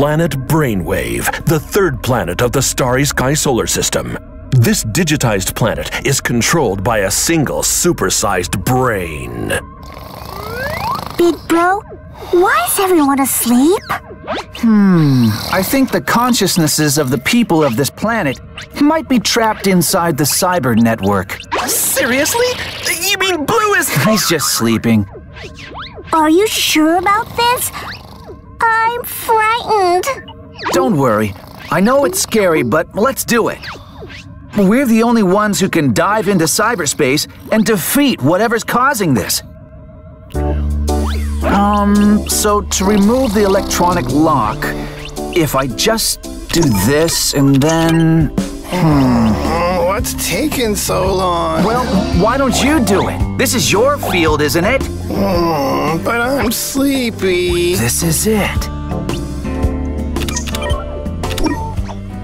Planet Brainwave, the third planet of the starry sky solar system. This digitized planet is controlled by a single supersized brain. Big Bro, why is everyone asleep? Hmm, I think the consciousnesses of the people of this planet might be trapped inside the cyber network. Seriously? You mean Blue is. He's just sleeping. Are you sure about this? I'm frightened. Don't worry. I know it's scary, but let's do it. We're the only ones who can dive into cyberspace and defeat whatever's causing this. Um, so to remove the electronic lock, if I just do this and then. Hmm. What's taking so long? Well, why don't you do it? This is your field, isn't it? Mm, but I'm sleepy. This is it.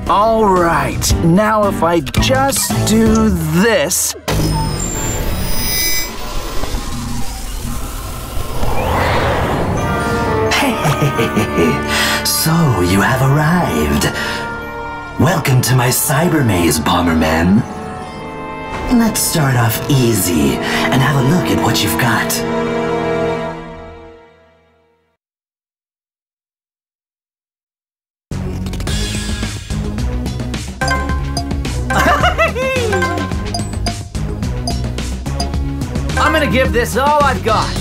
All right, now if I just do this. so you have arrived. Welcome to my cyber maze, Bomberman. Let's start off easy and have a look at what you've got. I'm gonna give this all I've got.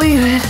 Believe it.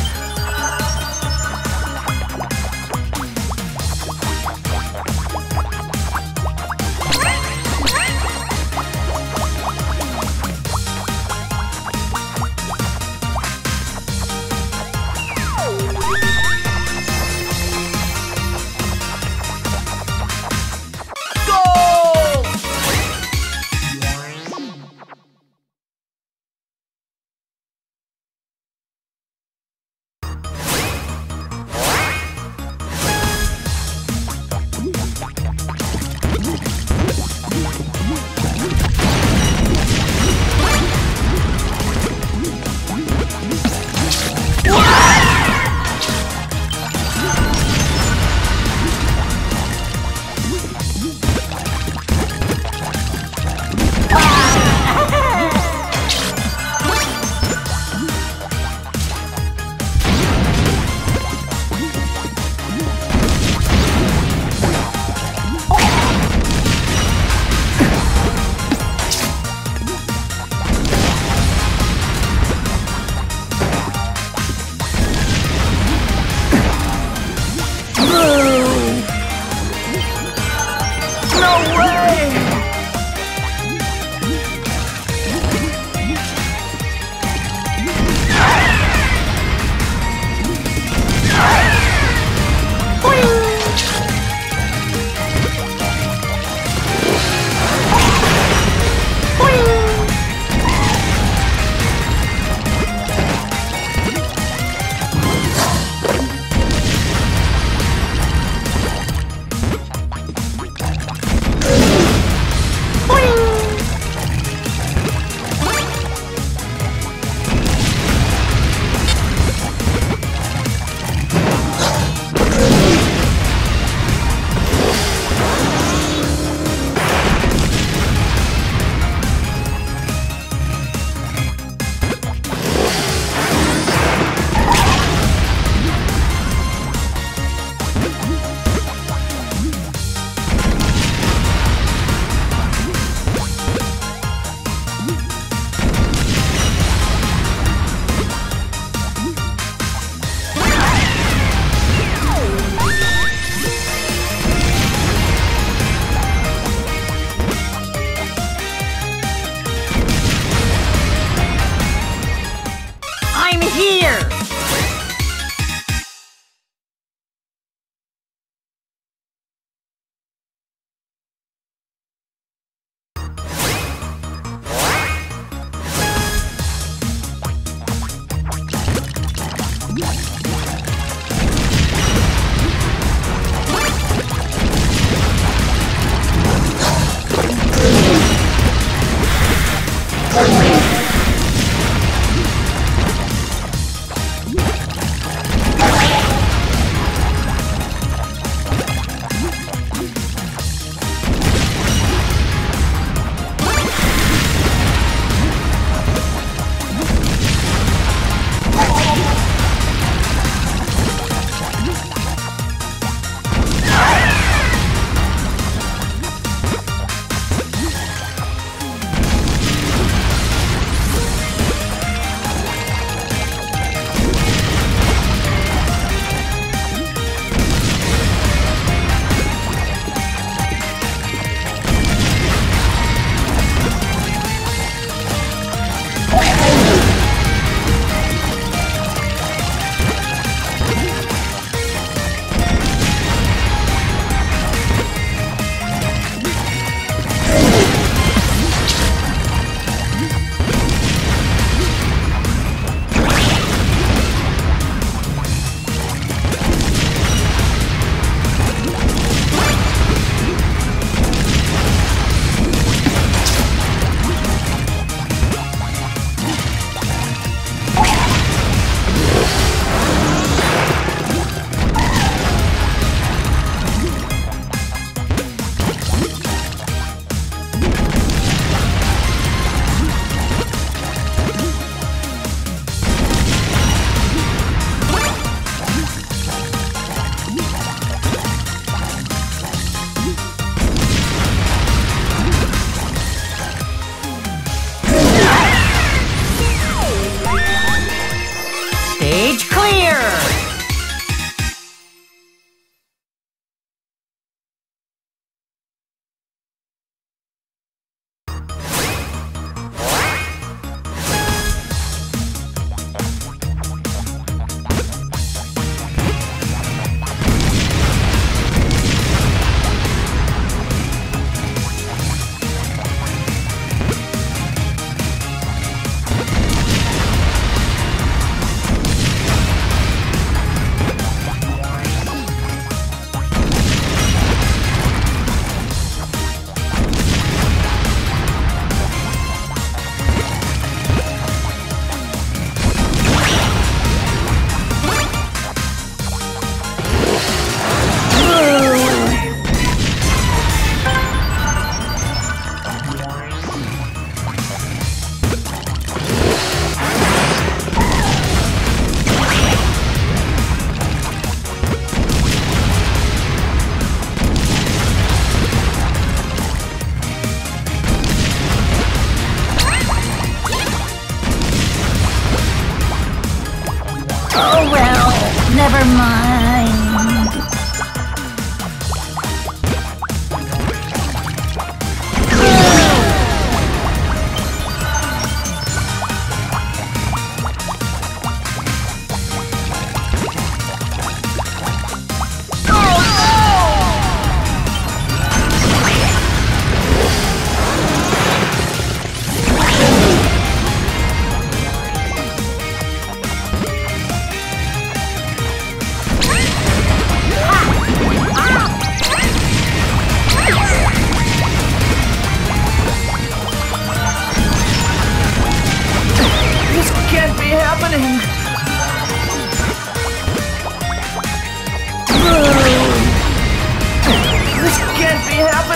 Well,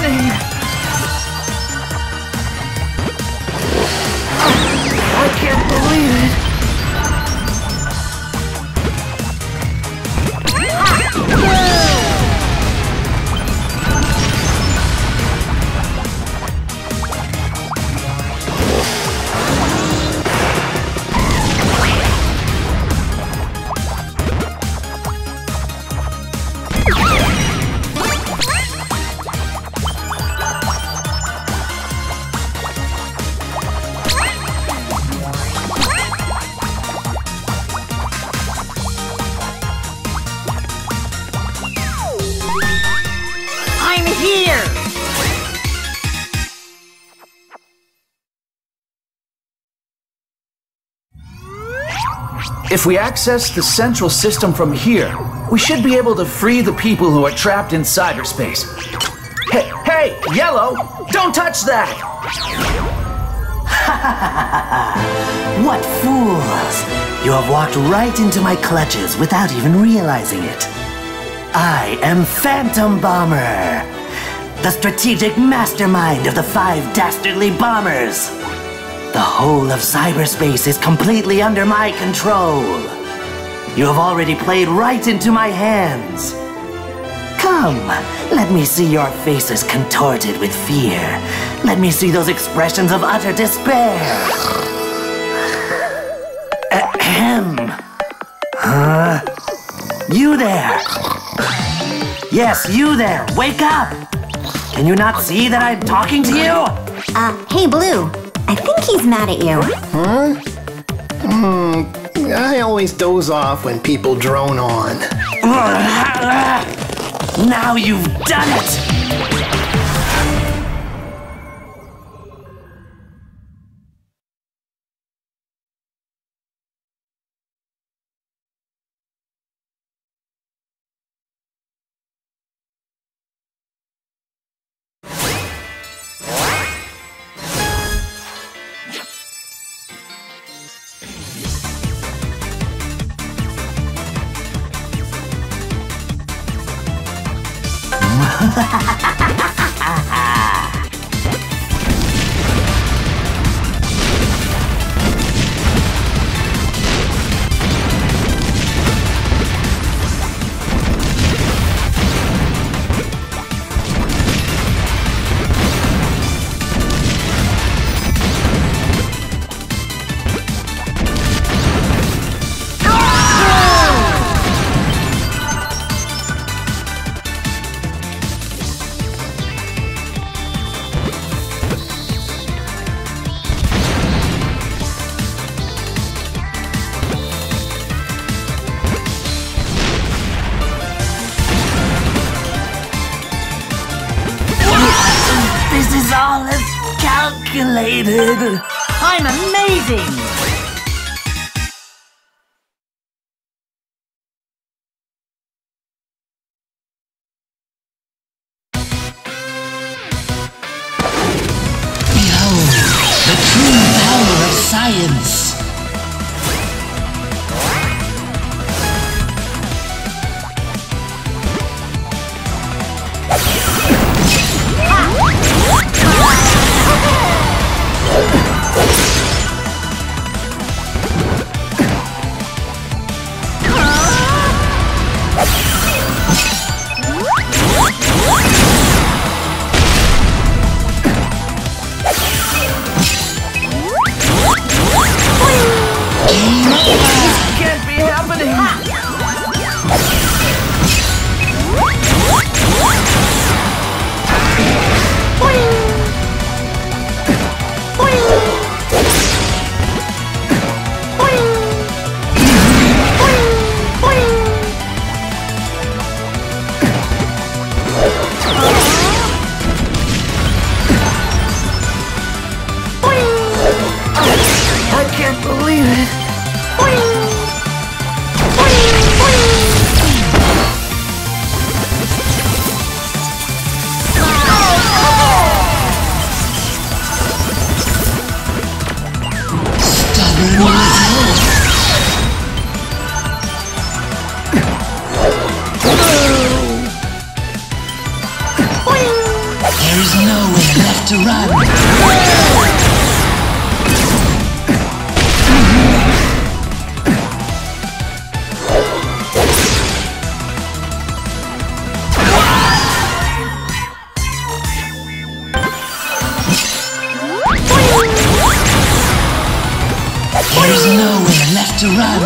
be If we access the central system from here, we should be able to free the people who are trapped in cyberspace. Hey, hey, Yellow! Don't touch that! What fools! You have walked right into my clutches without even realizing it. I am Phantom Bomber, the strategic mastermind of the five dastardly bombers. The whole of cyberspace is completely under my control. You have already played right into my hands. Come, let me see your faces contorted with fear. Let me see those expressions of utter despair. Ahem. Huh? You there! Yes, you there! Wake up! Can you not see that I'm talking to you? Uh, hey Blue, I think he's mad at you. Huh? Hmm, I always doze off when people drone on. Now you've done it! To run.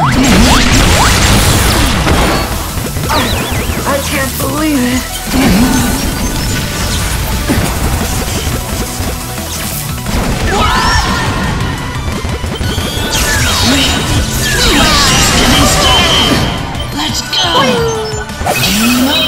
I can't believe it! Let's go! Game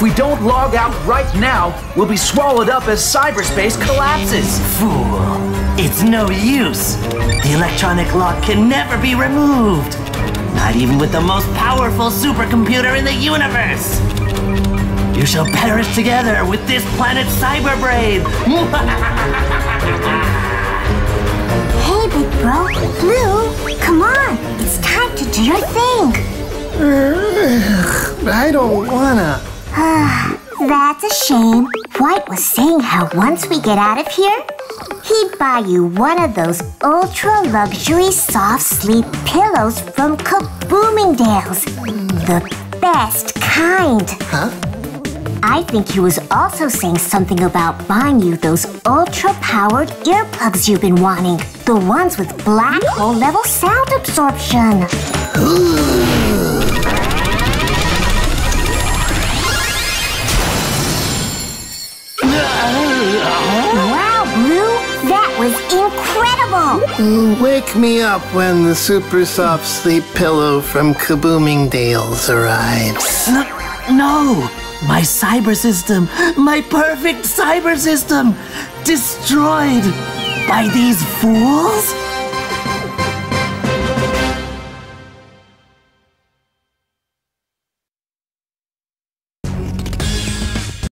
If we don't log out right now, we'll be swallowed up as cyberspace collapses! Fool. It's no use. The electronic lock can never be removed. Not even with the most powerful supercomputer in the universe. You shall perish together with this planet's cyberbrain. Hey, big bro. Blue, come on. It's time to do your thing. I don't wanna. That's a shame. White was saying how once we get out of here, he'd buy you one of those ultra luxury soft sleep pillows from Kaboomingdale's. The best kind. Huh? I think he was also saying something about buying you those ultra powered earplugs you've been wanting. The ones with black hole level sound absorption. Wake me up when the super soft sleep pillow from Kaboomingdale's arrives. No! My cyber system, my perfect cyber system, destroyed by these fools?